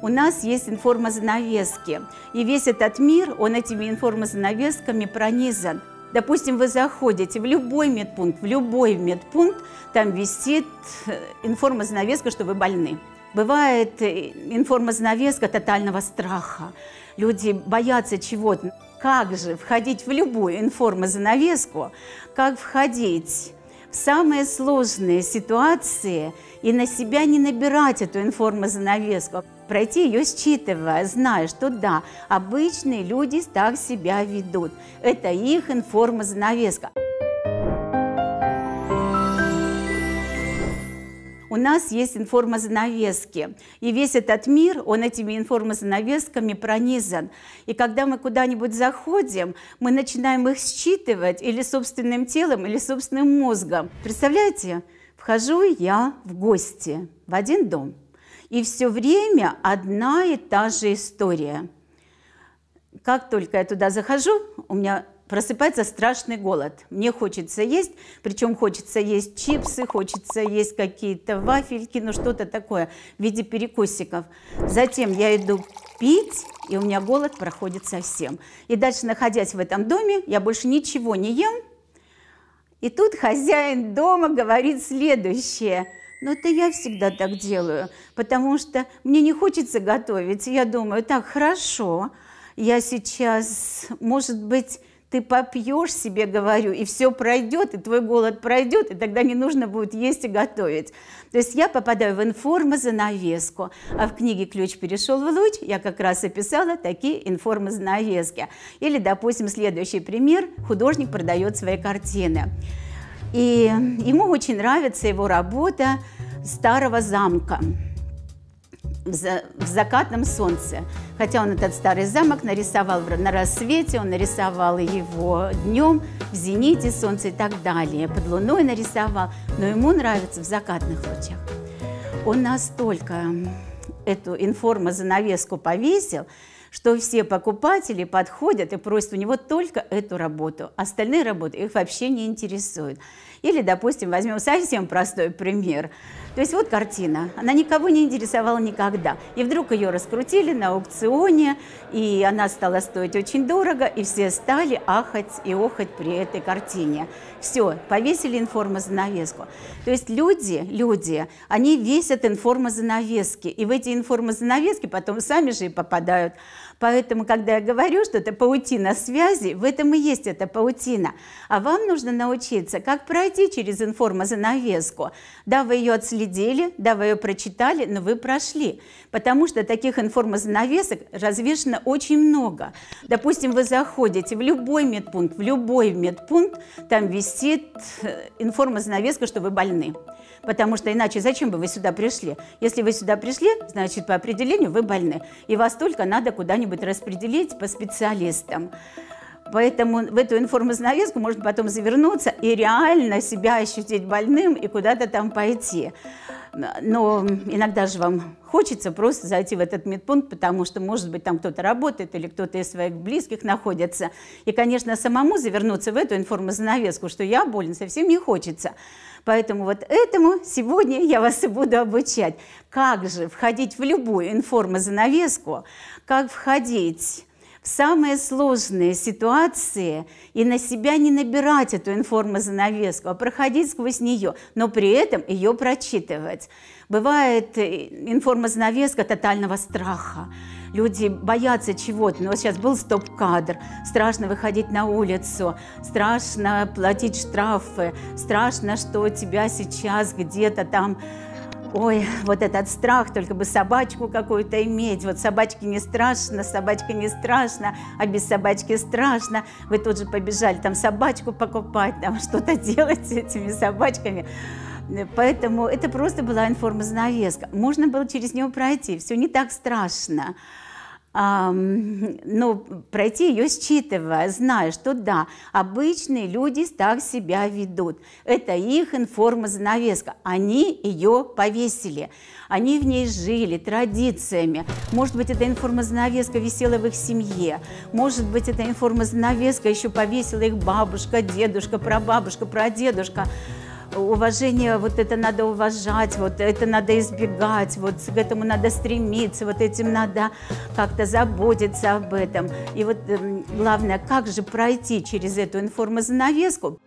У нас есть информозанавески, и весь этот мир, он этими информозанавесками пронизан. Допустим, вы заходите в любой медпункт, в любой медпункт, там висит э, информозанавеска, что вы больны. Бывает э, информозанавеска тотального страха. Люди боятся чего-то. Как же входить в любую информозанавеску, как входить в самые сложные ситуации и на себя не набирать эту информозанавеску, пройти ее считывая, зная, что да, обычные люди так себя ведут. Это их информозанавеска. у нас есть информозанавески. И весь этот мир, он этими информозанавесками пронизан. И когда мы куда-нибудь заходим, мы начинаем их считывать или собственным телом, или собственным мозгом. Представляете, вхожу я в гости в один дом, и все время одна и та же история. Как только я туда захожу, у меня просыпается страшный голод. Мне хочется есть, причем хочется есть чипсы, хочется есть какие-то вафельки, ну что-то такое в виде перекусиков. Затем я иду пить, и у меня голод проходит совсем. И дальше, находясь в этом доме, я больше ничего не ем. И тут хозяин дома говорит следующее – но это я всегда так делаю, потому что мне не хочется готовить. Я думаю, так, хорошо, я сейчас, может быть, ты попьешь себе, говорю, и все пройдет, и твой голод пройдет, и тогда не нужно будет есть и готовить. То есть я попадаю в информозанавеску, а в книге «Ключ перешел в луч» я как раз описала такие информозанавески. Или, допустим, следующий пример – художник продает свои картины. И ему очень нравится его работа старого замка – в закатном солнце. Хотя он этот старый замок нарисовал на рассвете, он нарисовал его днем, в зените солнца и так далее, под луной нарисовал, но ему нравится в закатных лучах. Он настолько эту информозанавеску повесил, что все покупатели подходят и просят у него только эту работу. Остальные работы их вообще не интересуют. Или, допустим, возьмем совсем простой пример. То есть вот картина, она никого не интересовала никогда. И вдруг ее раскрутили на аукционе, и она стала стоить очень дорого, и все стали ахать и охать при этой картине. Все, повесили информозанавеску. То есть люди, люди, они весят информозанавески, и в эти информозанавески потом сами же и попадают. Поэтому, когда я говорю, что это паутина связи, в этом и есть эта паутина. А вам нужно научиться, как пройти через информозанавеску. Да, вы ее отследили, да, вы ее прочитали, но вы прошли. Потому что таких информозанавесок развешено очень много. Допустим, вы заходите в любой медпункт, в любой медпункт, там висит э, информозанавеска, что вы больны. Потому что иначе зачем бы вы сюда пришли? Если вы сюда пришли, значит, по определению вы больны. И вас только надо куда-нибудь распределить по специалистам. Поэтому в эту информозанавеску можно потом завернуться и реально себя ощутить больным и куда-то там пойти. Но иногда же вам хочется просто зайти в этот медпункт, потому что, может быть, там кто-то работает или кто-то из своих близких находится. И, конечно, самому завернуться в эту информозанавеску, что я болен, совсем не хочется. Поэтому вот этому сегодня я вас и буду обучать. Как же входить в любую информозанавеску, как входить в самые сложные ситуации и на себя не набирать эту информозанавеску, а проходить сквозь нее, но при этом ее прочитывать. Бывает э, информозанавеска тотального страха. Люди боятся чего-то. Ну, вот сейчас был стоп-кадр. Страшно выходить на улицу, страшно платить штрафы, страшно, что тебя сейчас где-то там Ой, вот этот страх, только бы собачку какую-то иметь. Вот собачки не страшно, собачка не страшно, а без собачки страшно. Вы тут же побежали там собачку покупать, там что-то делать с этими собачками. Поэтому это просто была информозанавеска. Можно было через нее пройти, все не так страшно но пройти ее считывая, зная, что да, обычные люди так себя ведут. Это их информозанавеска. Они ее повесили. Они в ней жили традициями. Может быть, эта информозанавеска висела в их семье. Может быть, эта информозанавеска еще повесила их бабушка, дедушка, прабабушка, прадедушка. Уважение, вот это надо уважать, вот это надо избегать, вот к этому надо стремиться, вот этим надо как-то заботиться об этом. И вот эм, главное, как же пройти через эту информозанавеску,